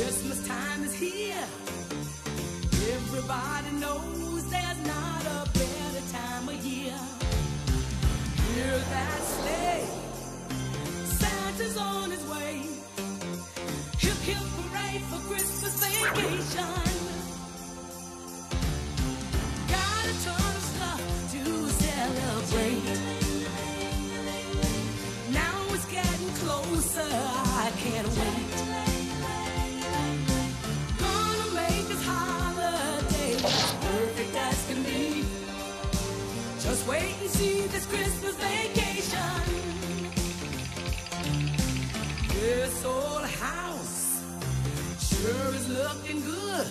Christmas time is here. Everybody knows there's not a better time of year. Hear that sleigh. Santa's on his way. Hip hip parade for Christmas vacation. Got a ton of stuff to celebrate. Now it's getting closer. I can't wait. This Christmas vacation. This old house sure is looking good.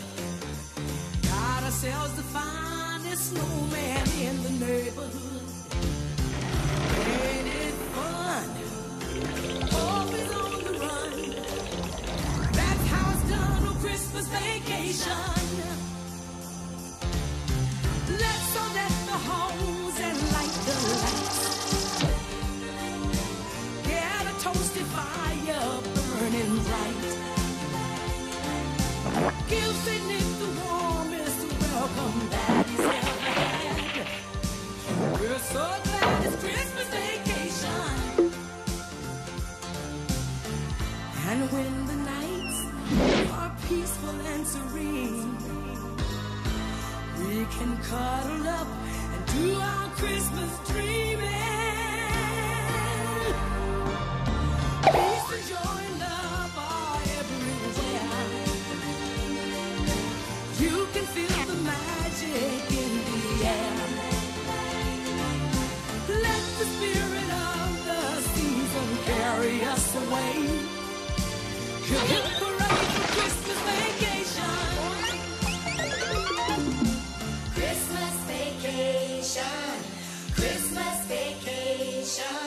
Got ourselves the finest snowman in the neighborhood. Ain't it fun? Always on the run. That's how it's done on Christmas vacation. Toasted fire burning bright. Give. Nick the warmest welcome that he's ever had. We're so glad it's Christmas vacation. And when the nights are peaceful and serene, we can cuddle up and do our Christmas Christmas vacation. Christmas vacation.